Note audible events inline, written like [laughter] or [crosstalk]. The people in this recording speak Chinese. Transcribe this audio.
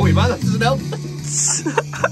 尾巴的知道 [laughs]